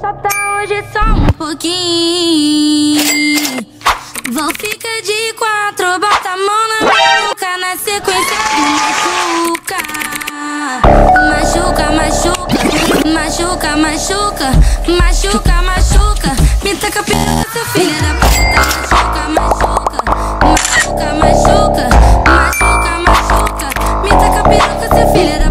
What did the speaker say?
Solta hoje só um pouquinho Vou ficar de quatro, bota a mão na boca Na sequência machuca. Machuca, machuca, machuca, machuca Machuca, machuca, me taca pela seu filha da puta Machuca, machuca, machuca, machuca Machuca, machuca, me taca pela seu filha da puta